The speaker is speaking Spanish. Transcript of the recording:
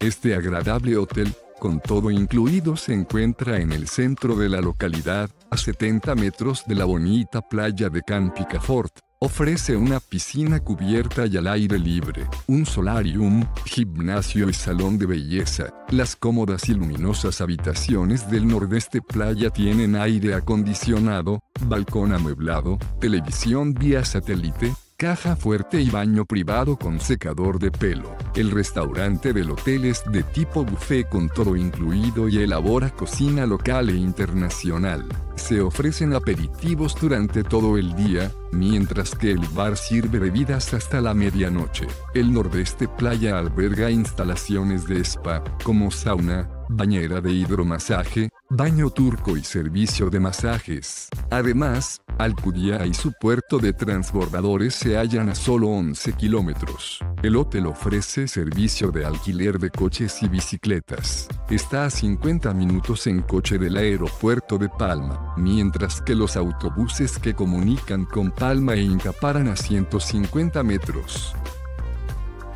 Este agradable hotel, con todo incluido, se encuentra en el centro de la localidad, a 70 metros de la bonita playa de Can Picafort. Ofrece una piscina cubierta y al aire libre, un solarium, gimnasio y salón de belleza. Las cómodas y luminosas habitaciones del nordeste playa tienen aire acondicionado, balcón amueblado, televisión vía satélite, caja fuerte y baño privado con secador de pelo. El restaurante del hotel es de tipo buffet con todo incluido y elabora cocina local e internacional. Se ofrecen aperitivos durante todo el día, mientras que el bar sirve bebidas hasta la medianoche. El Nordeste Playa alberga instalaciones de spa, como sauna, bañera de hidromasaje, baño turco y servicio de masajes. Además, Alcudia y su puerto de transbordadores se hallan a solo 11 kilómetros. El hotel ofrece servicio de alquiler de coches y bicicletas. Está a 50 minutos en coche del aeropuerto de Palma, mientras que los autobuses que comunican con Palma e a 150 metros.